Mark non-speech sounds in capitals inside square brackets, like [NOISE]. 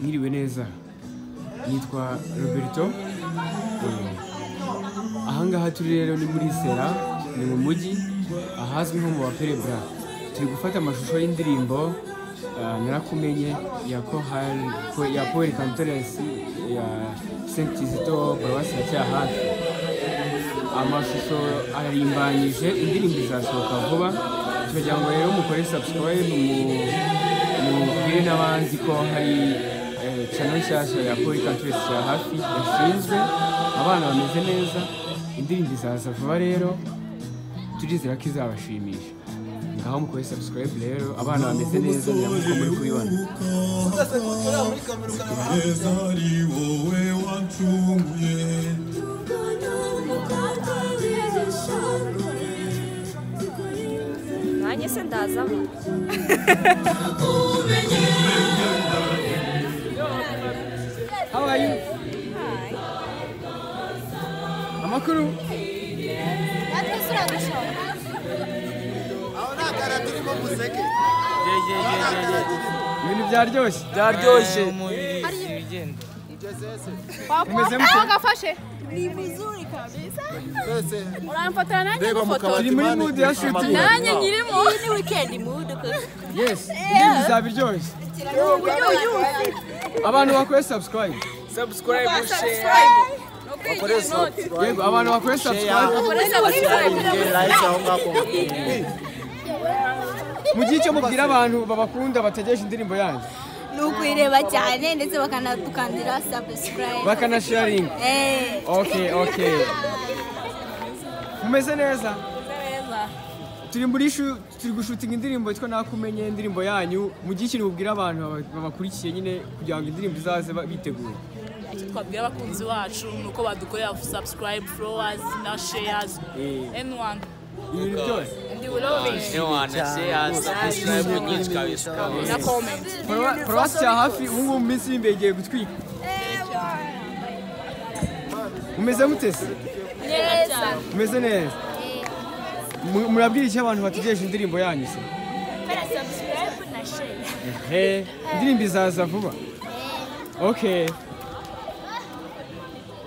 mwiriwe neza nitwa roberto. Ahangaha turi rero ni muri sera ni mu mujyi ahazwi nko mu baperebura turi gufata amashusho y'indirimbo ah, narakumenye ya kohari ko- ya kizito paruwasi ya cyahafi amashusho ararimbanyije indirimbo izasohoka vuba. Turagira ngo rero mukore subscribe mu- mubwire n'abandi ko hari channel nshyashya ya Paul Countries cya hafi yashinzwe. Abana bameze neza. Indirimbo izaza vuba rero. Turizera ko izabashimisha. Ngaho mukore subscribe rero. Abana bameze neza ngira ngo muri kubibona. Neza ari wowe wancunguye nanjye se ndazamo [LAUGHS] [LAUGHS] How are you? Hi. Amakuru. Watu sura mwisho. Aona karatini mu museke. Je je je je je. Ibintu byaryoshye. Byaryoshye. Umeze mute. Agafashe. Ni Abantu bakore subscribe. Subscribe share. abantu bakore mu gihe cyo mubwira abantu babakunda bategereje indirimbo yanyu. Ni ukuyireba cyane ndetse bakanadukandira subscribe. Bakanasharinga Eh, okay okay. Mumeze neza? Turi muri shu turi gushutinga indirimbo yitwa nakumenye indirimbo yanyu. Mu gihe ikintu mubwira abantu baba- babakurikiye nyine kugira ngo indirimbo izaze biteguye. Icyo twabwira abakunzi bacu ni uko badukorera subscribe followers na shares. Eh. n1 ibintu byose ndi willowish ewana share subscribe nyinshi kabisa. Na comment. Paruwa- paruwasi cya hafi ubu ngubu mu minsi y'imbere igiye gutwika mumeze mutese mumeze neza Mu- murabwira iki abantu bategereje indirimbo yanyu se? Indirimbo izaza vuba. Okay